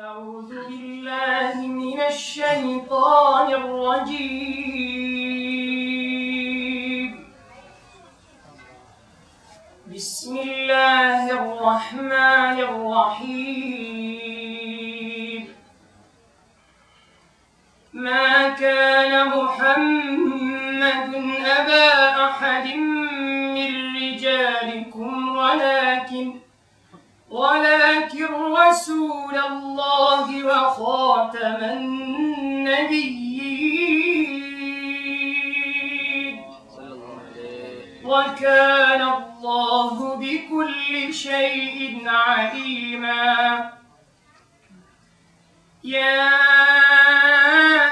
أعوذ بالله من الشيطان الرجيم. بسم الله الرحمن الرحيم. ما كان محمد أبا أحد من رجالكم ولكن رسول الله وخاتم النبيين. وكان الله بكل شيء عليما. يا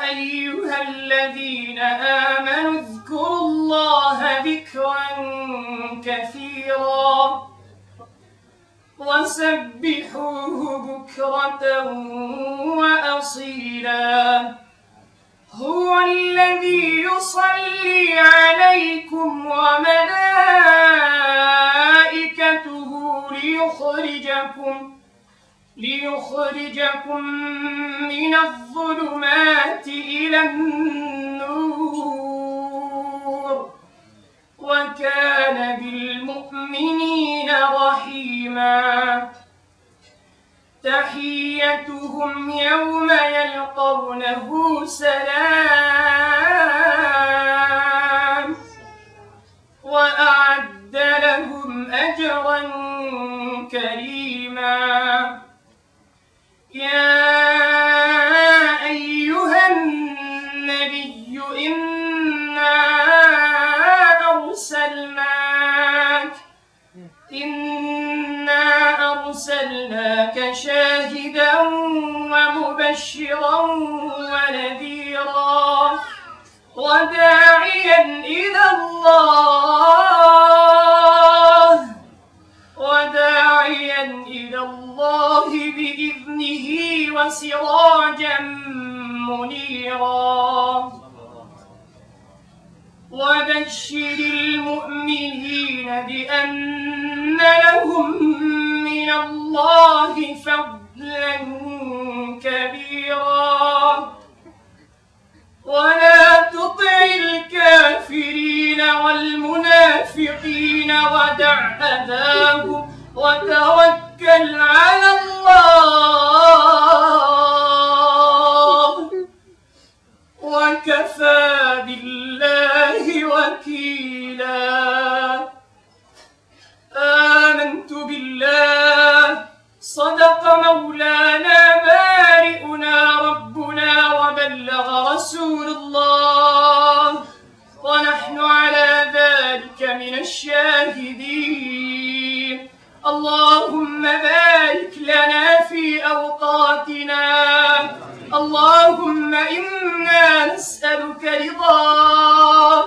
أيها الذين آمنوا اذكروا الله ذكرا كثيرا. وسبحوه بكرة وأصيلا. هو الذي يصلي عليكم وملائكته ليخرجكم ليخرجكم من الظلمات إلى النور. وكان بالمؤمنين رحيما تحيتهم يوم يلقونه سلام. وأعد لهم أجرا كريما. يا أيها النبي إنا أرسلناك. أرسلناك شاهدا ومبشرا ونذيرا وداعيا إلى الله وداعيا إلى الله بإذنه وسراجا منيرا. وبشر المؤمنين من الله فضلا كبيرا. ولا تطع الكافرين والمنافقين ودع أذاهم وتوكل على الله. الشاهدين. اللهم بارك لنا في أوقاتنا. اللهم إنا نسألك رضاك.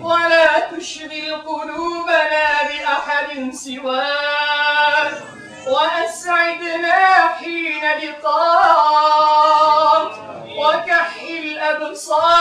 ولا تشغل قلوبنا بأحد سواك. وأسعدنا حين لقاك. وكحل أبصارنا